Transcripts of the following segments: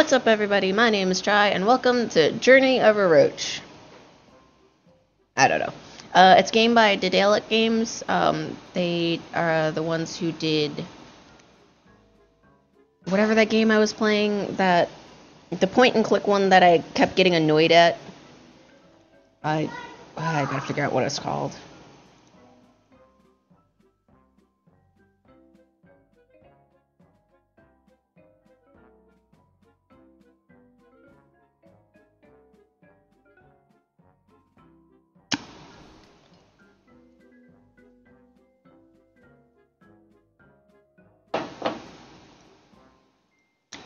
What's up, everybody? My name is Chai, and welcome to Journey of a Roach. I don't know. Uh, it's game by Daedalic Games. Um, they are the ones who did whatever that game I was playing. That the point and click one that I kept getting annoyed at. I I gotta figure out what it's called.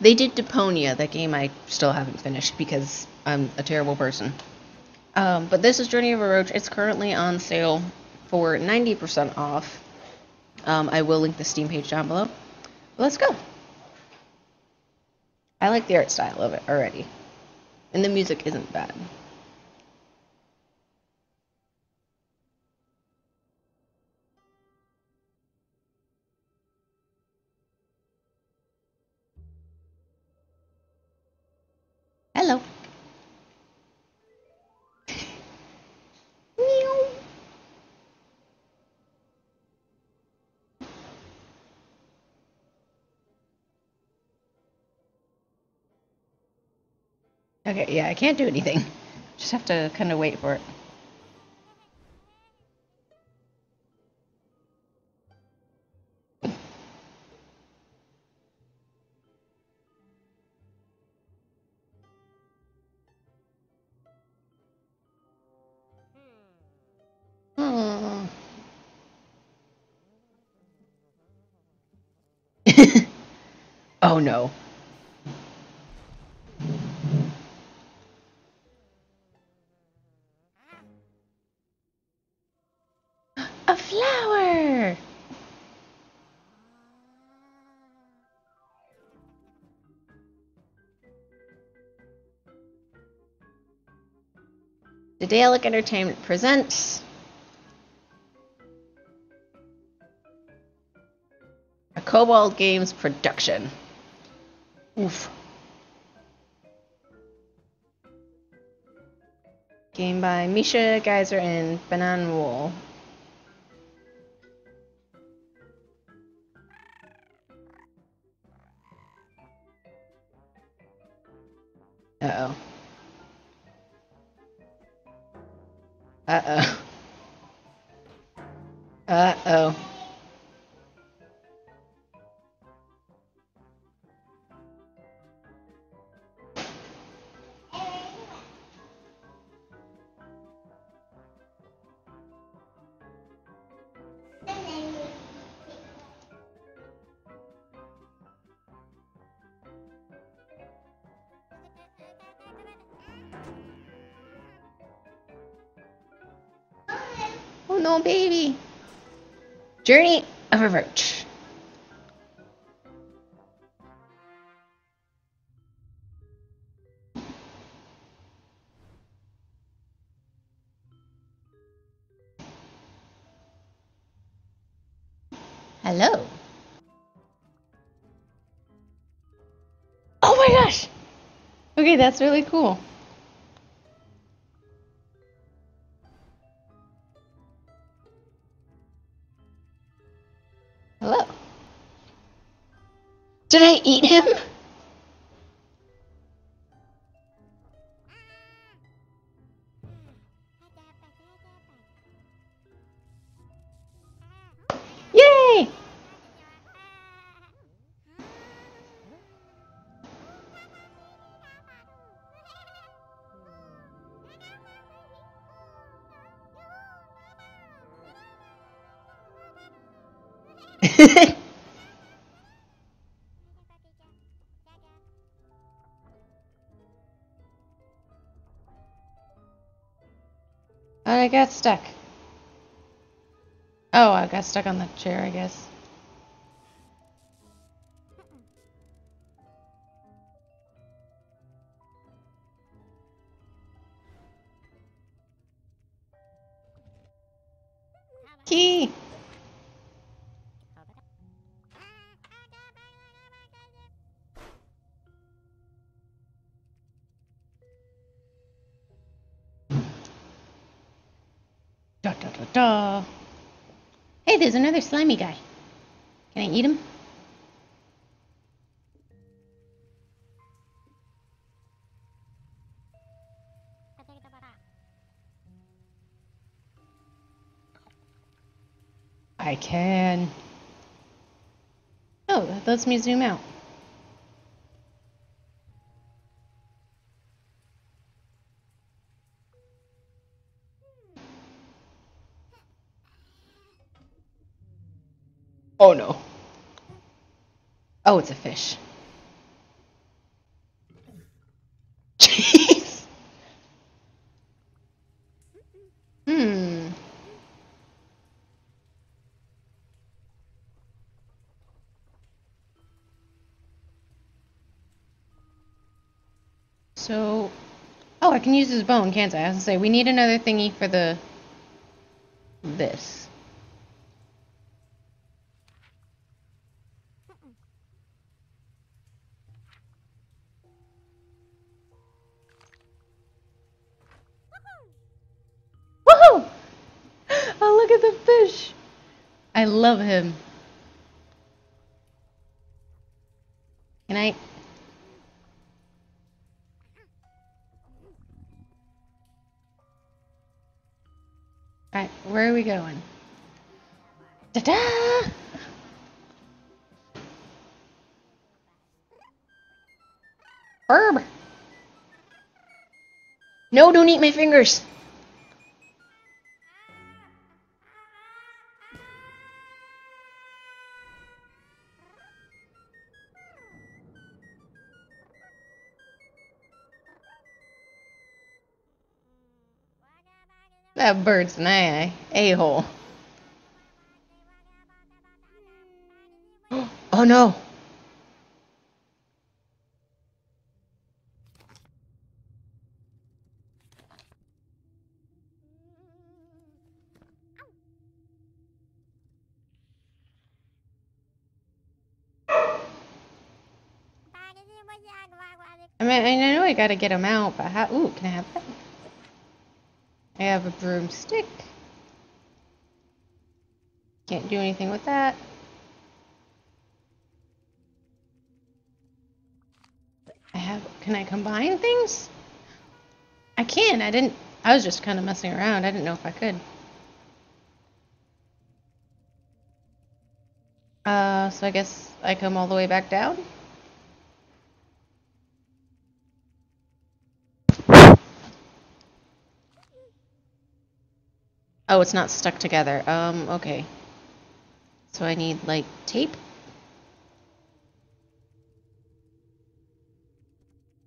They did Deponia, that game I still haven't finished because I'm a terrible person. Um, but this is Journey of a Roach. It's currently on sale for 90% off. Um, I will link the Steam page down below. But let's go. I like the art style of it already. And the music isn't bad. Okay, yeah, I can't do anything. Just have to kind of wait for it. Hmm. oh no. Daedalic Entertainment presents a Kobold Games production. Oof. Game by Mischa Geiser and Banan Wool. Uh oh. Uh no, baby. Journey of a Roach. Hello. Oh my gosh. Okay, that's really cool. Did I got stuck. Oh, I got stuck on the chair, I guess. There's another slimy guy. Can I eat him? I can. Oh, that lets me zoom out. Oh no. Oh, it's a fish. Jeez. Hmm. So, oh, I can use his bone, can't I? I was gonna say, we need another thingy for the, this. I love him. Can I? Alright, where are we going? Ta-da! Herb! No, don't eat my fingers! That bird's an a a-hole. Oh no! I mean, I know I gotta get him out, but how? Ooh, can I have that? I have a broomstick. Can't do anything with that. I have, can I combine things? I can, I didn't, I was just kind of messing around. I didn't know if I could. Uh, so I guess I come all the way back down? Oh, it's not stuck together. Um, okay. So I need, like, tape?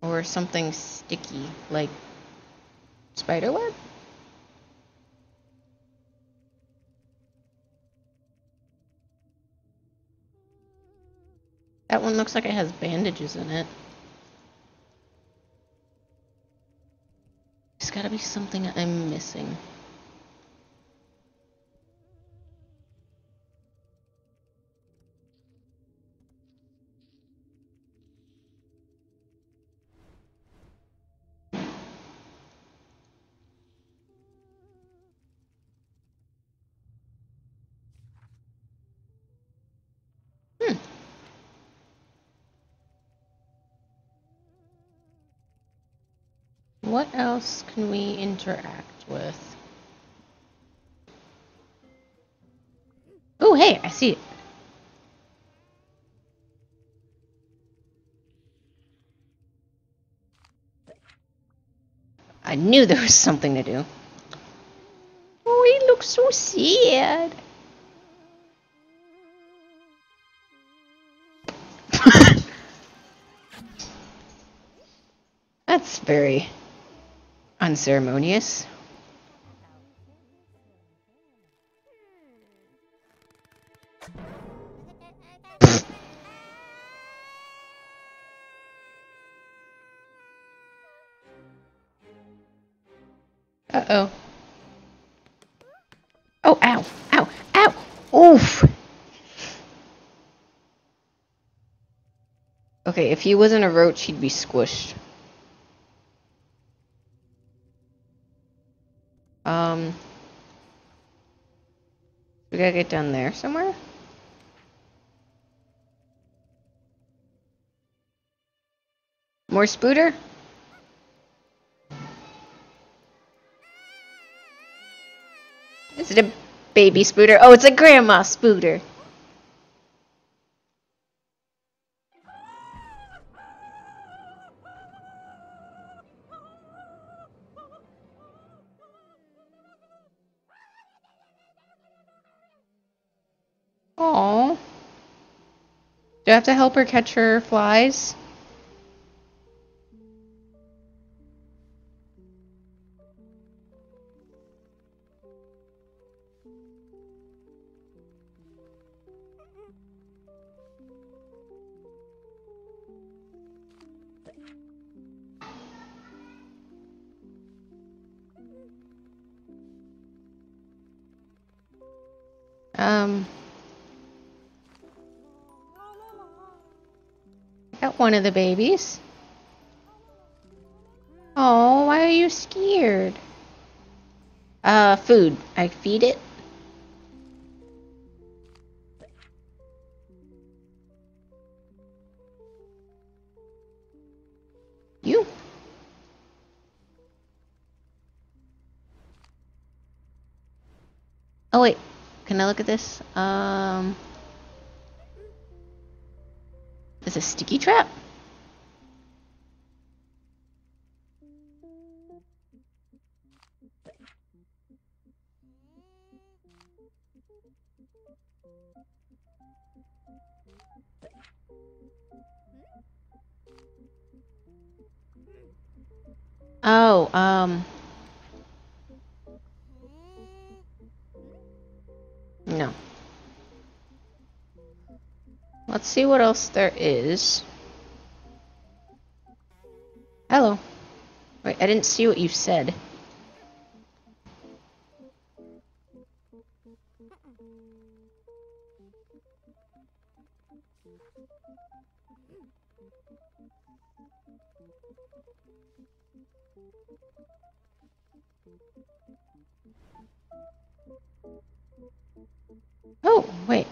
Or something sticky, like spiderweb? That one looks like it has bandages in it. There's gotta be something I'm missing. What else can we interact with? Oh, hey, I see it. I knew there was something to do. Oh, he looks so sad. That's very unceremonious. Uh-oh. Oh, ow, ow, ow, oof. Okay, if he wasn't a roach, he'd be squished. Gotta get down there somewhere? More spooter? Is it a baby spooter? Oh, it's a grandma spooter. I have to help her catch her flies? Um. One of the babies. Oh, why are you scared? Uh, food. I feed it. You. Oh wait, can I look at this? Um, is a sticky trap? Oh, um. Let's see what else there is. Hello. Wait, I didn't see what you said. Oh, wait.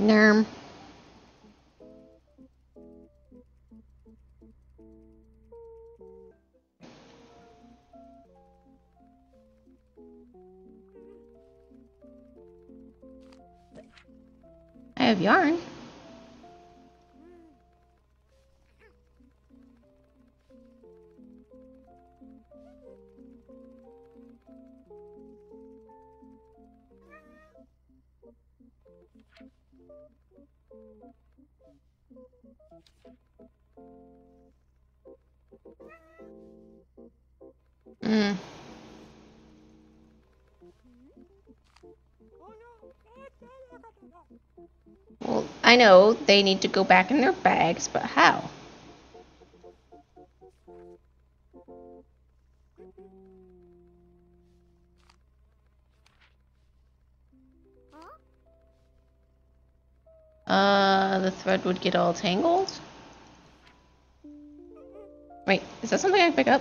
Nerm. I have yarn. Mm. Well, I know they need to go back in their bags, but how? Uh, the thread would get all tangled? Wait, is that something I pick up?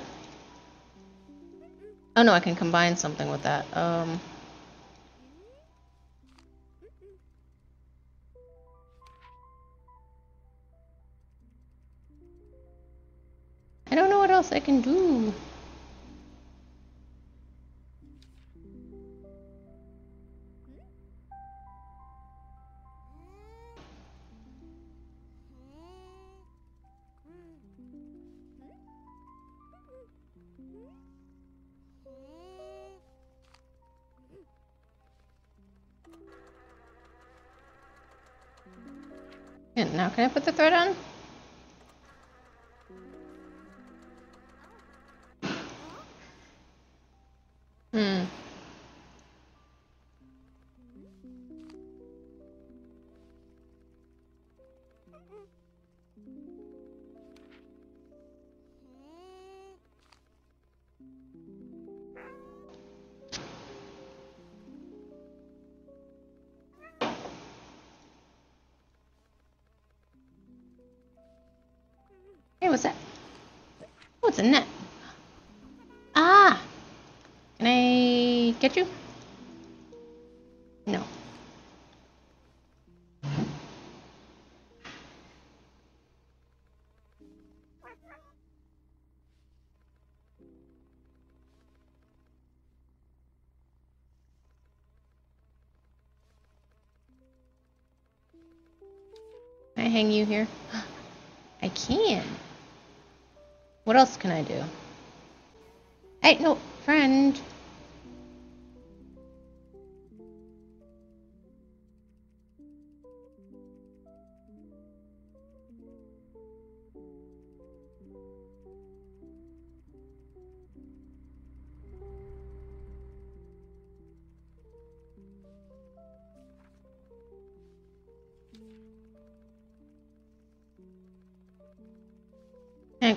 Oh no, I can combine something with that. Um... I don't know what else I can do. Now can I put the thread on? Hey, what's that? Oh, it's a net. Ah! Can I get you? No. Can I hang you here? I can. What else can I do? Hey, no, friend.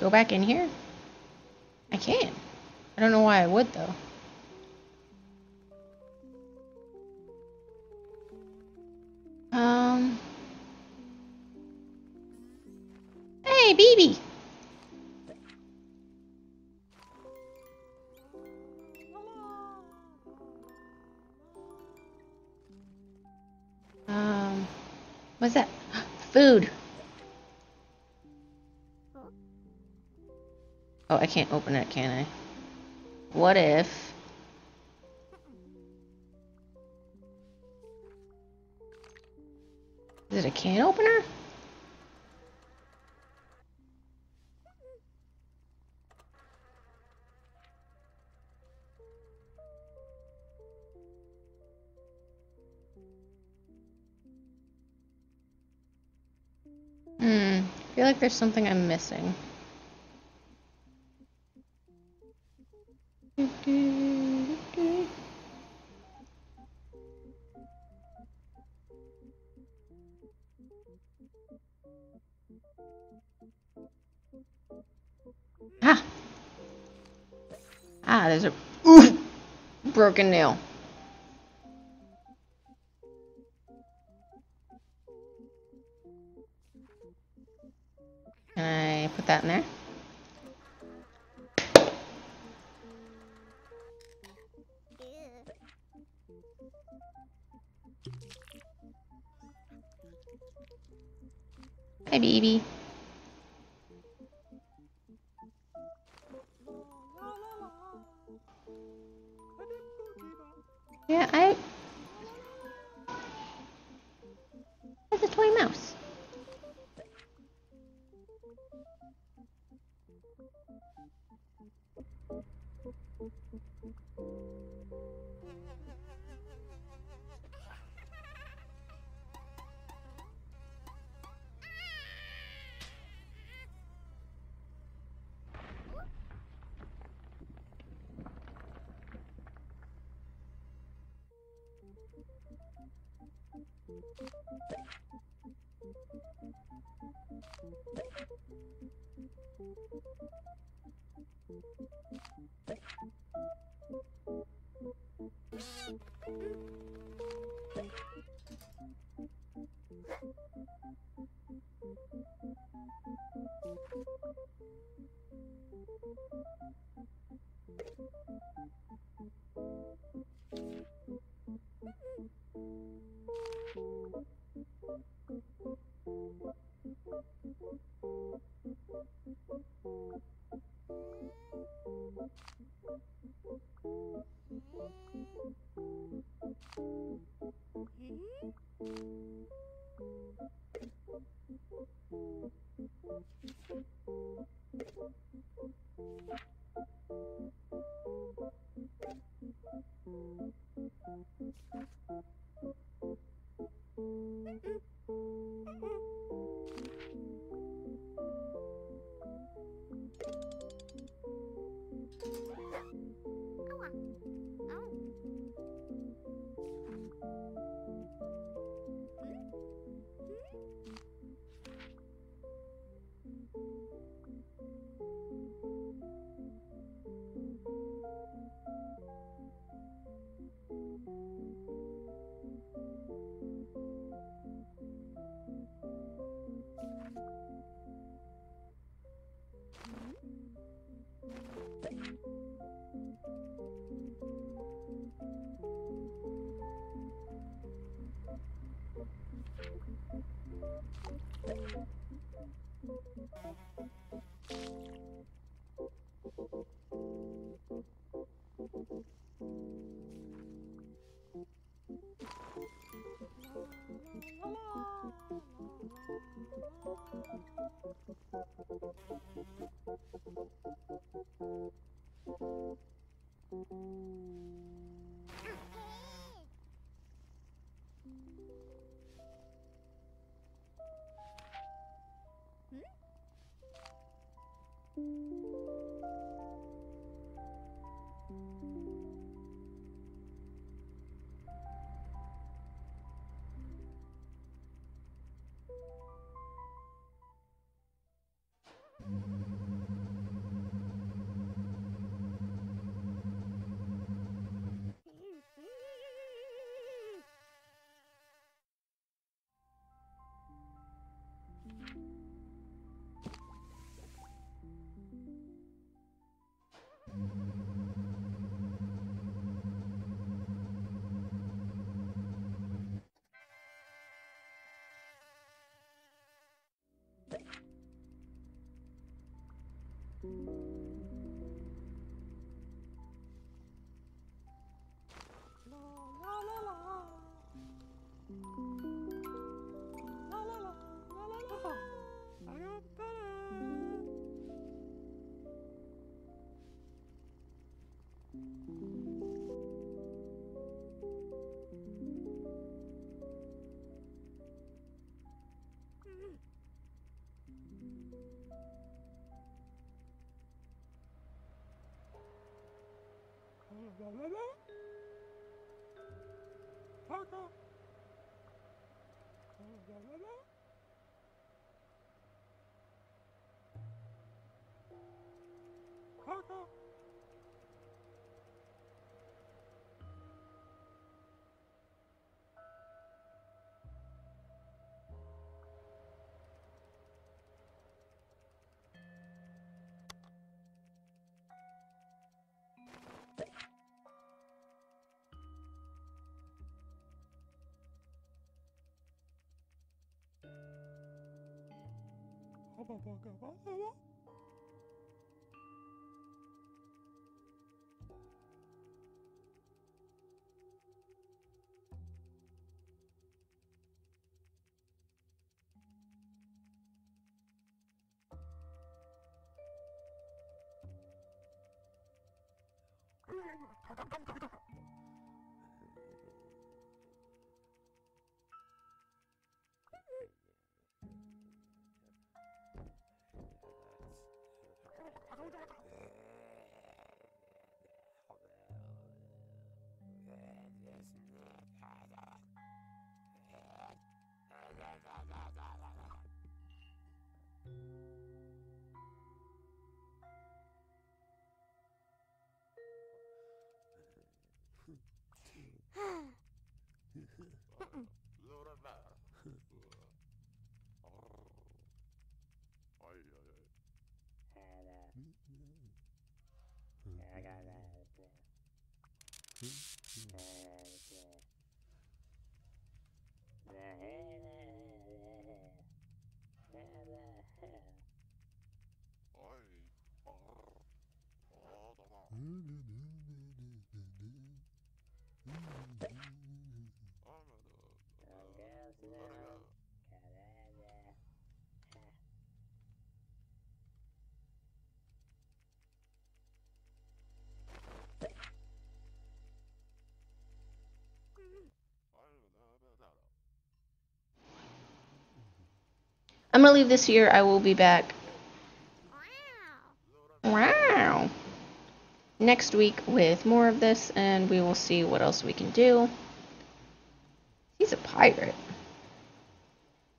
Go back in here? I can't. I don't know why I would though. Um. Hey, BB. Um. What's that? Food. Oh, I can't open it, can I? What if... Is it a can opener? Hmm, I feel like there's something I'm missing. Ah! Ah, there's a oof, broken nail. Thank you. Taka. 가봐봐 가봐 가봐 으 저기다 I'm gonna leave this here. I will be back. Wow. Next week with more of this, and we will see what else we can do. He's a pirate.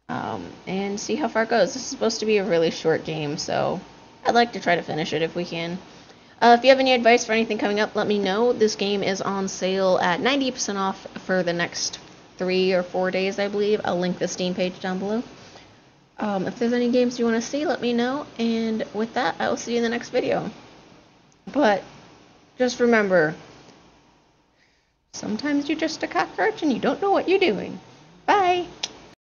Um, and see how far it goes. This is supposed to be a really short game, so I'd like to try to finish it if we can. Uh, if you have any advice for anything coming up, let me know. This game is on sale at 90% off for the next three or four days, I believe. I'll link the Steam page down below. Um, if there's any games you want to see, let me know. And with that, I will see you in the next video. But just remember, sometimes you're just a cockroach and you don't know what you're doing. Bye.